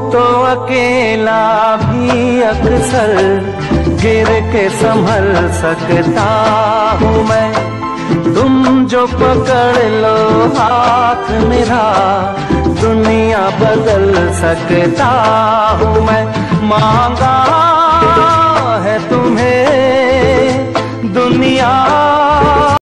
तो अकेला भी अक्सर गिर के संभल सकता हूँ मैं। तुम जो पकड़ लो हाथ मेरा, दुनिया बदल सकता हूँ मैं। मांगा है तुम्हें दुनिया।